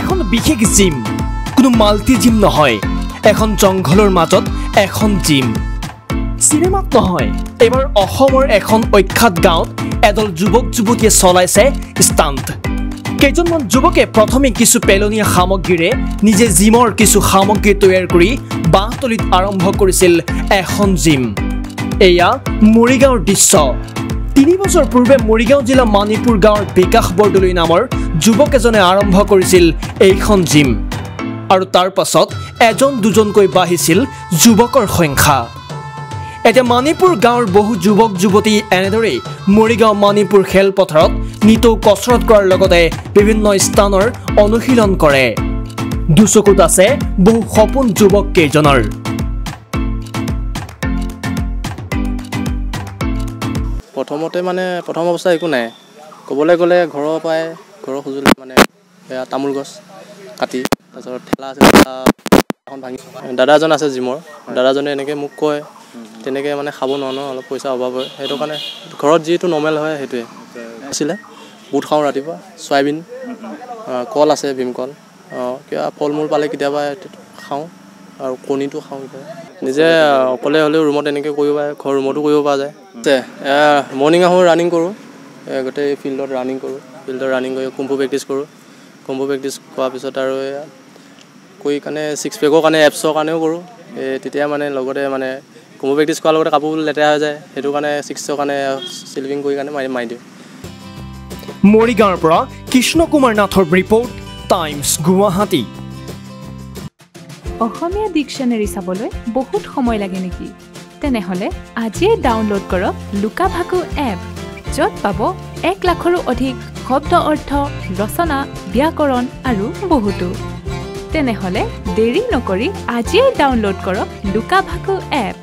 এখন বিশেষ জিম। কোনো মাল্টি জিম নহয়। এখন জংঘলৰ মাজত এখন জিম। চিনেমাত নহয়। এইবাৰ অসমৰ এখন অখ্যাত গাঁৱত এদল যুৱক যুৱতীয়ে চলাইছে ষ্টাণ্ট। কেইজনমান যুৱকে প্ৰথমে কিছু পেলনীয়া সামগ্ৰীৰে নিজে জিমৰ কিছু সামগ্ৰী তৈয়াৰ কৰি বাঁহতলীত আৰম্ভ কৰিছিল এখন জিম। এয়া মৰিগাঁৱৰ দৃশ্য। বছৰ পূৰ্বে মৰিগাঁও জিলা মানিপুৰ গাঁৱৰ বিকাশ বৰদলৈ নামৰ যুৱক এজনে আৰম্ভ কৰিছিল এইখন জিম। আৰু তাৰ পাছত এজন দুজনকৈ বাঢ়িছিল যুৱকৰ সংখ্যা। এতিয়া মানিপুৰ গাঁৱৰ বহু যুৱক যুৱতী এনেদৰেই মৰিগাঁও মানিপুৰ খেলপথাৰত নিতৌ কচৰত কৰাৰ লগতে বিভিন্ন স্থানৰ অনুশীলন কৰে। দুচকুত আছে বহু সপোন যুৱক কেইজনৰ। প্ৰথমতে মানে প্ৰথম অৱস্থা একো নাই। ক'বলৈ গ'লে ঘৰৰ পৰাই ঘৰৰ সঁজুলি মানে এয়া তামোল গছ কাটি তাৰপিছত ঠেলা আছে এখন ভাঙি দাদা এজন আছে জিমৰ দাদাজনে এনেকৈ মোক কয় তেনেকৈ মানে খাব নোৱাৰো ন অলপ পইচা অভাৱ হয়। সেইটো কাৰণে ঘৰত যিটো নৰ্মেল হয় সেইটোৱে। আছিলে বুট খাওঁ ৰাতিপুৱা চয়াবিন কল আছে ভীমকল অঁ, কিবা ফল মূল পালে কেতিয়াবা খাওঁ আৰু কণীটো খাওঁ। কেতিয়াবা নিজে অকলে হ'লেও ৰুমত এনেকৈ কৰিব পাৰে ঘৰ ৰুমতো কৰিব পৰা যায়। মৰ্ণিং আহোঁ ৰানিং কৰোঁ। গোটেই ফিল্ডত ৰানিং কৰোঁ ফিল্ডত ৰানিং কৰি কুম্ফু প্ৰেক্টিছ কৰোঁ। কুম্ফু প্ৰেক্টিছ কৰাৰ পিছত আৰু এয়া কৰি কাৰণে ছিক্স পেকৰ কাৰণে এপছৰ কাৰণেও কৰোঁ। এই তেতিয়া মানে লগতে মানে কুম্ফু প্ৰেক্টিছ কৰাৰ লগতে কাপোৰবোৰ লেতেৰা হৈ যায়। সেইটো কাৰণে ছিক্সৰ কাৰণে চিলভিং কৰি কাৰণে মাৰি মাৰি দিওঁ। মৰিগাঁৱৰ পৰা কৃষ্ণ কুমাৰ নাথৰ report Times Guwahati. Assamese dictionary চাবলৈ বহুত সময় লাগে নেকি? তেনেহ'লে আজিয়েই ডাউনলোড কৰক লুকাভাকু এপ য'ত পাব এক লাখৰো অধিক শব্দ অৰ্থ ৰচনা ব্যাকৰণ আৰু বহুতো। তেনেহ'লে দেৰি নকৰি আজিয়েই ডাউনলোড কৰক লুকাভাকু এপ।